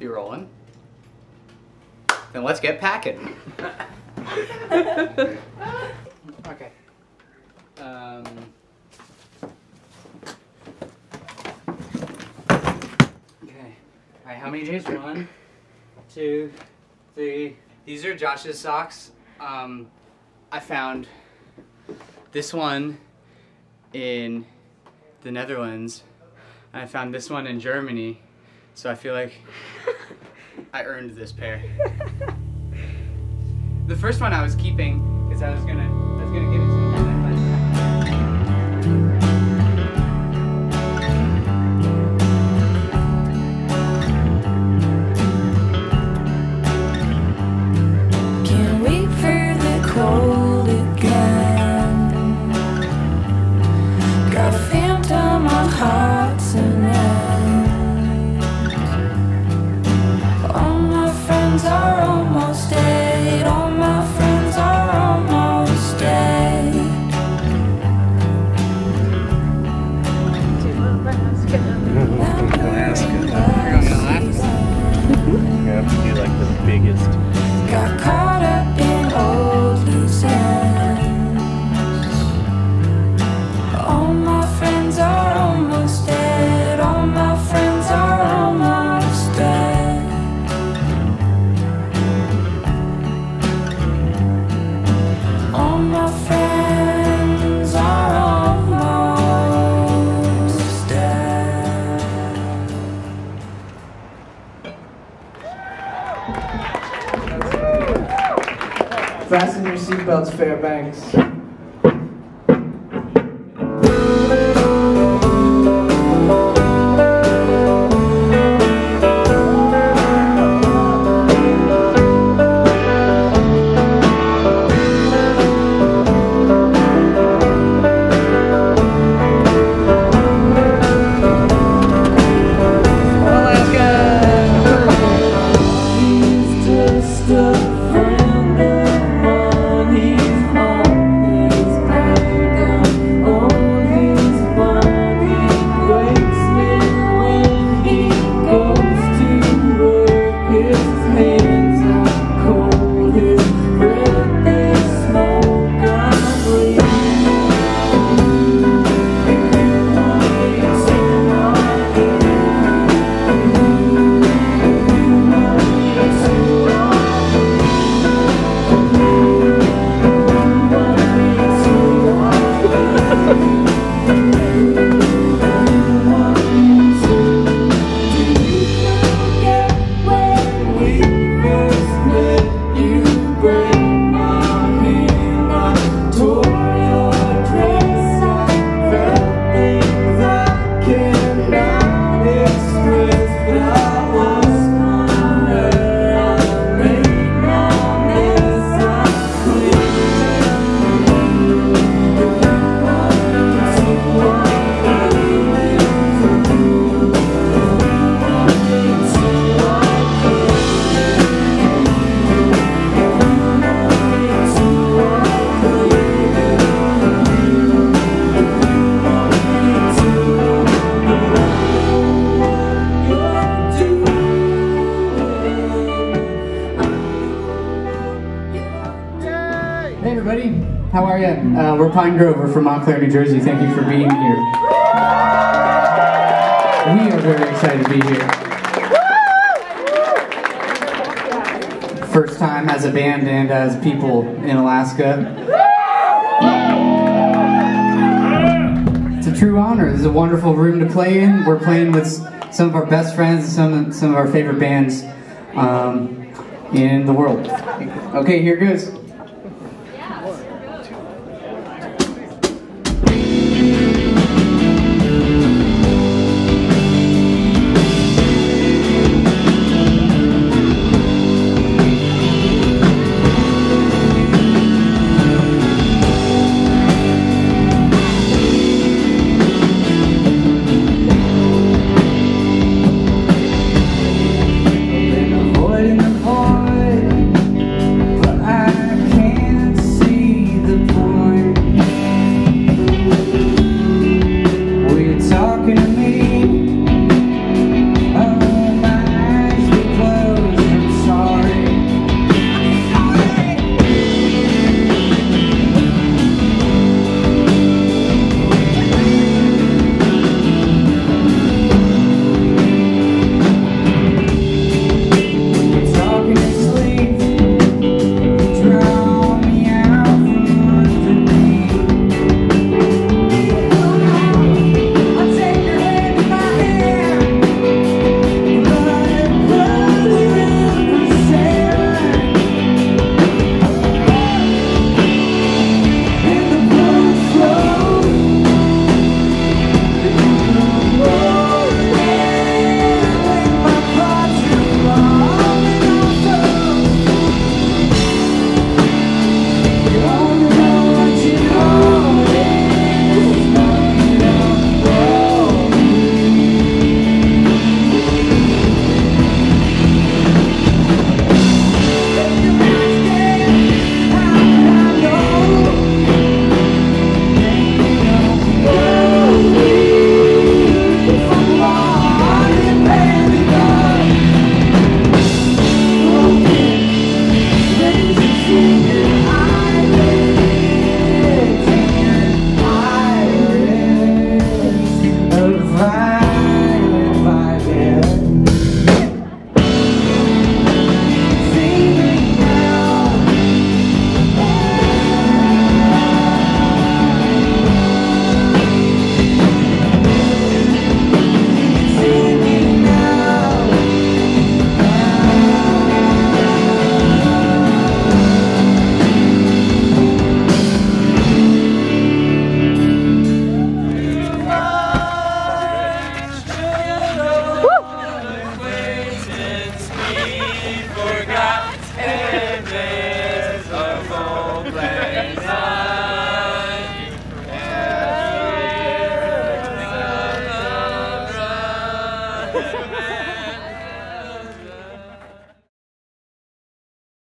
You rolling? Then let's get packing. okay. Um, okay. Alright, how many J's? One, two, three. These are Josh's socks. Um, I found this one in the Netherlands. And I found this one in Germany. So I feel like I earned this pair. the first one I was keeping because I was gonna I was gonna give it to him. Fasten your seatbelts, Fairbanks. Uh, we're Pinegrove, we're from Montclair, New Jersey. Thank you for being here. We are very excited to be here. First time as a band and as people in Alaska. It's a true honor. This is a wonderful room to play in. We're playing with some of our best friends, some some of our favorite bands um, in the world. Okay, here goes.